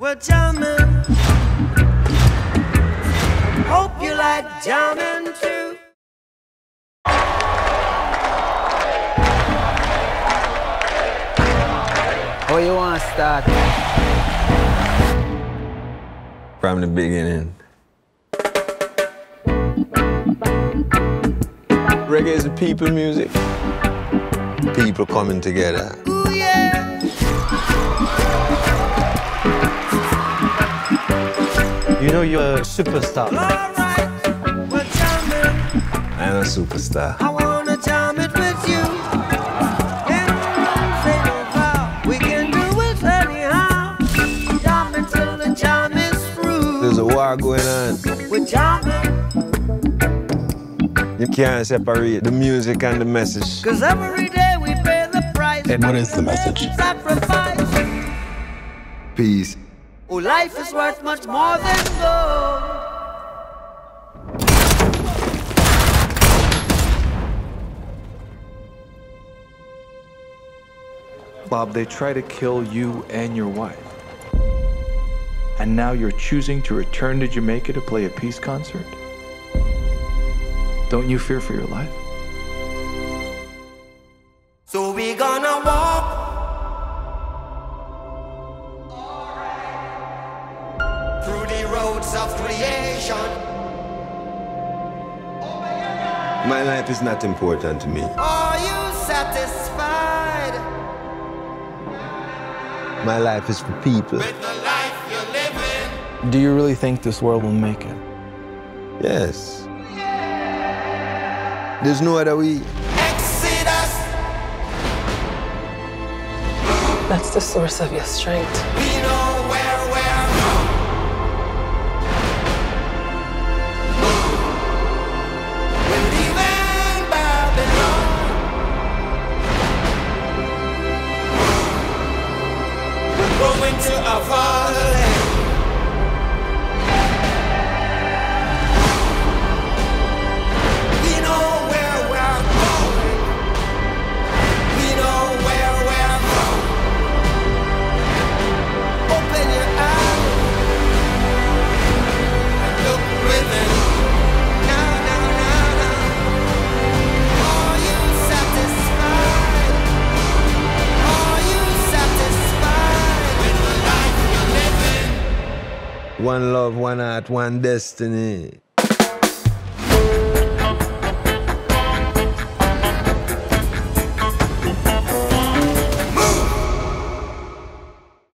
We're jamming. Hope you like jamming too. How you want to start? From the beginning. Reggae is a people music. People coming together. You know you're a superstar. Alright. We're. I'm a superstar. I wanna jam it with you. Ain't no rules, ain't no vow. We can do it anyhow. Until the is through. There's a war going on. We're jamming. You can't separate the music and the message. Cause every day we pay the price. And what is the message? Sacrifice. Peace. Oh, life is worth much more than gold. Bob, they try to kill you and your wife. And now you're choosing to return to Jamaica to play a peace concert? Don't you fear for your life? So we gonna walk. The roads of creation. My life is not important to me. Are you satisfied My life is for people. with the life you're living? Do you really think this world will make it? Yes. There's no other way. Exodus, That's the source of your strength. Fatherland. One love, one heart, one destiny.